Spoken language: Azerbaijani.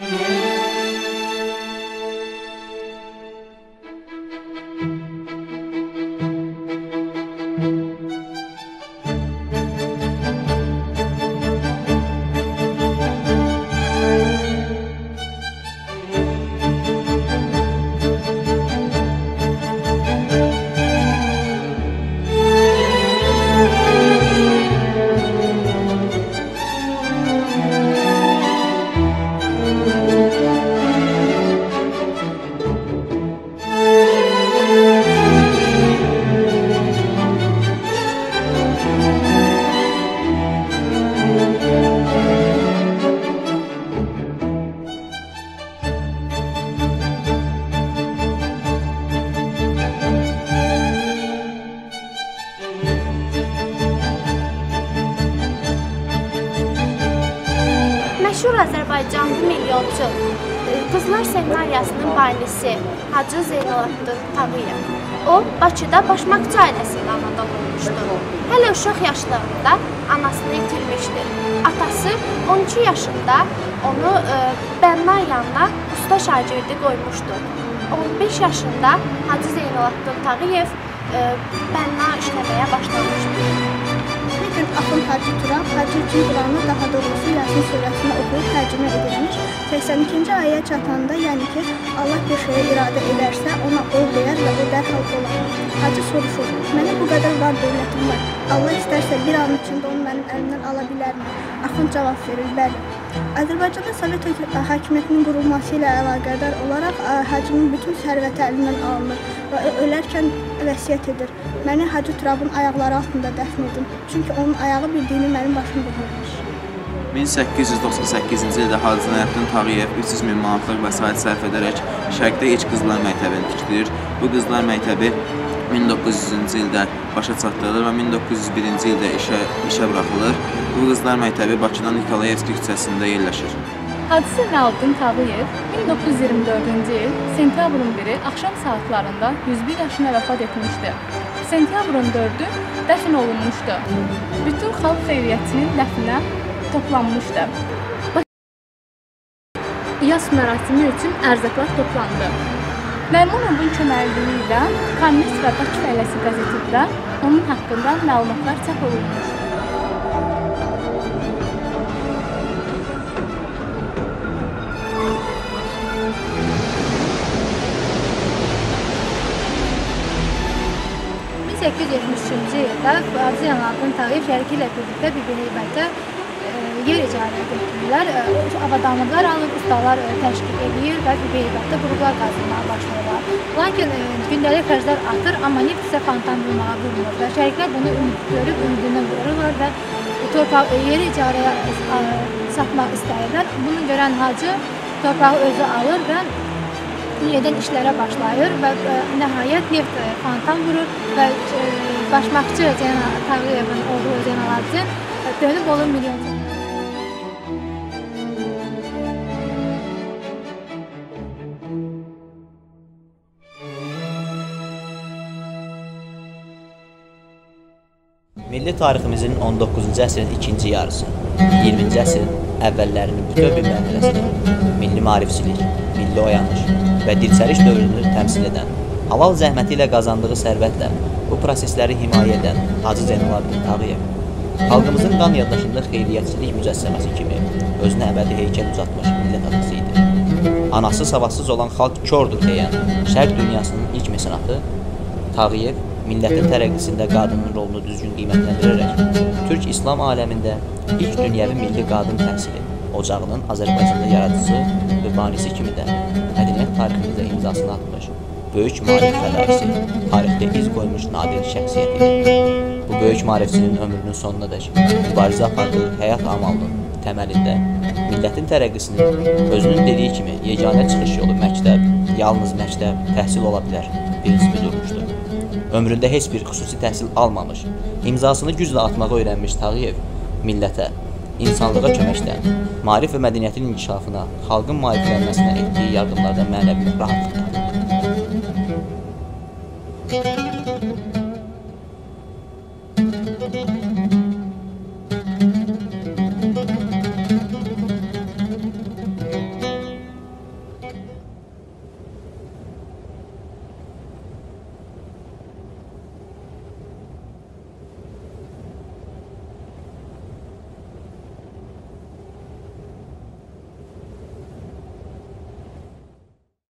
Yeah. Məşhur Azərbaycanlı milyonçu e, Qızlar Seminariyasının banisi Hacı Zeynalabdin Tağıyev. O, Bakıda başmaqçı ailəsində anadan olmuşdur. Hələ uşaq yaşlarında anasını itirmişdir. Atası 12 yaşında onu e, Bənna yanına usta şagirdi qoymuşdur. 15 yaşında Hacı Zeynalabdin Tağıyev e, Bənna işləməyə başlamışdır. Bir gün Axund Hacı Turan Hacı üçün Quranı daha doğrusu Yasin surəsini oxuyub. 82-ci ayəyə çatanda, yəni ki, Allah bir şeyə iradə edərsə, ona ol deyər və o dərhal olar. Hacı soruşur, mənə bu qədər var dövlətim var. Allah istərsə bir an içində onu mənim əlimdən ala bilərmi? Axund cavab verir, bəli. Azərbaycanda Sovet hakimiyyətinin qurulması ilə əlaqədar olaraq Hacının bütün sərvəti əlindən alınır və ölərkən vəsiyyət edir. Məni Hacı Turabın ayaqları altında dəfn edin. Çünki onun ayağı bildiyini mənim başım bilmirmiş. 1898-ci ildə Hacı Zeynəddin Tağıyev 300 min manatlıq vəsait sərf edərək Şərqdə ilk qızlar məktəbini tikdirir. Bu qızlar məktəbi 1900-cü ildə başa çatdırılır və 1901-ci ildə işə, işə buraxılır. Bu qızlar məktəbi Bakıdan Nikolayevski küçəsində yerləşir. Hadisə Zeynalabdin Tağıyev 1924-cü il sentyabrın 1-i axşam saatlarında 101 yaşına vəfat etmişdi. Sentyabrın 4-ü dəfn olunmuşdu. Bütün xalq xeyriyyətinin dəfninə toplanmışdı. İyas mərasimi üçün ərzaqlar toplandı. Məmunovun köməkliyi ilə Kommunist və Bakı Fəhləsi qəzetində onun haqqında məlumatlar çap olunmuşdu. ...1873-cü ildə Hacı Zeynalabdin Tağıyev şəriki ilə birlikdə Bibi-Heybətə e, yer icarəyə götürürlər. E, Avadanlıqlar alıb, ustalar e, təşkil edir və Bibi-Heybətdə quruqlar qazılmağa başlayırlar. Lakin e, gündəlik xərclər artır, amma neft isə fontan vurmağa vurmur və şəriklər bunu ümid görüb ümidinə vururlar və torpaq yeri icarəyə satmaq istəyirlər. Bunu görən Hacı torpağı özü alır və yenidən işlərə başlayır və nəhayət neft fontan vurur və başmaqçı Zeynal Tağıyevin oğlu Zeynalabdin ə, dönüb olur milyonçu. Milli tariximizin 19-cu əsrin ikinci yarısı, 20-ci əsrin əvvəllərinin bütöv bir mərhələsini milli maarifçilik, milli oyanış və dirçəliş dövrünü təmsil edən, halal zəhməti ilə qazandığı sərvətlə bu prosesləri himayə edən Hacı Zeynalabdin Tağıyev xalqımızın qan yaddaşında xeyriyyətçilik mücəssəməsi kimi özünə əbədi heykəl uzatmış millət atası idi. Anası savadsız olan xalq kördür deyən şərq dünyasının ilk mesenatı Tağıyev millətin tərəqqisində qadının rolunu düzgün qiymətləndirərək Türk İslam aləmində ilk dünyəvi milli qadın təhsili ocağının Azərbaycanda yaradıcısı və banisi kimi də mədəniyyət tariximizdə imzasını atmış böyük maarif fədarisi, tarixdə iz qoymuş nadir şəxsiyyət idi. Bu böyük maarifçinin ömrünün sonuna dək mübarizə apardığı həyat amalının təməlində millətin tərəqqisinin özünün dediyi kimi yeganə çıxış yolu məktəb, yalnız məktəb, təhsil ola bilər prinsipi durmuşdur. Ömründə heç bir xüsusi təhsil almamış, imzasını güclə atmağı öyrənmiş Tağıyev millətə, insanlığa köməklə, maarif və mədəniyyətin inkişafına, xalqın maariflənməsinə etdiyi yardımlardan mənəvi rahatlıq